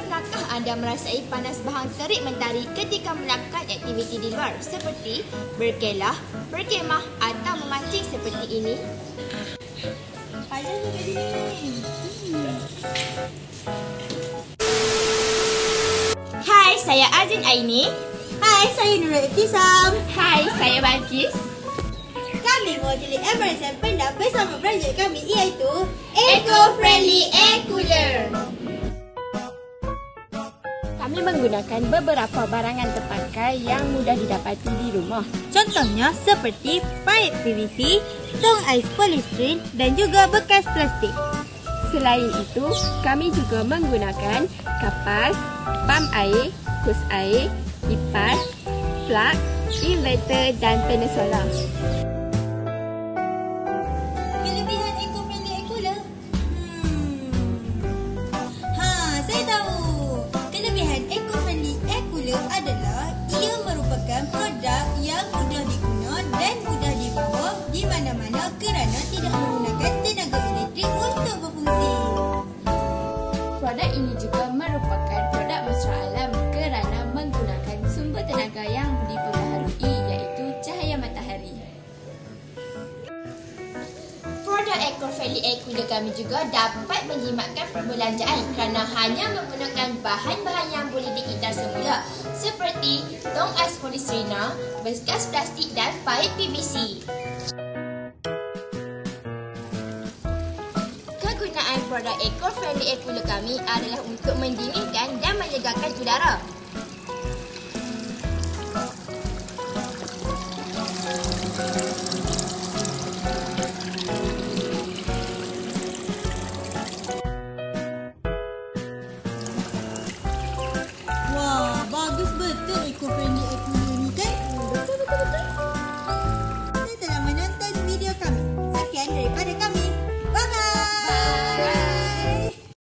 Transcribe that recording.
Pernahkah anda merasai panas bahang terik mentari ketika melakukan aktiviti di luar seperti berkelah, berkemah atau memancing seperti ini? Payah juga sini. Hai, saya Azin Aini. Hai, saya Nurul Ibtisam. Hai, saya Balkis. Kami mewakili MRSM Pendak bersama projek kami iaitu Eco-friendly air cooler. Kami menggunakan beberapa barangan terpakai yang mudah didapati di rumah. Contohnya seperti paip PVC, tong ais polistiren dan juga bekas plastik. Selain itu, kami juga menggunakan kapas, pam air, kus air, kipas, plug, inverter dan panel solar. Kerana tidak menggunakan tenaga elektrik untuk berfungsi. Produk ini juga merupakan produk mesra alam kerana menggunakan sumber tenaga yang dipengaruhi iaitu cahaya matahari. Produk eco-friendly air cooler kami juga dapat menjimatkan perbelanjaan kerana hanya menggunakan bahan-bahan yang boleh diikat semula seperti tong ais polistirena, bekas plastik dan paip PVC. Produk eco-friendly air cooler kami adalah untuk mendinginkan dan menyegarkan udara. Wah, bagus betul eco-friendly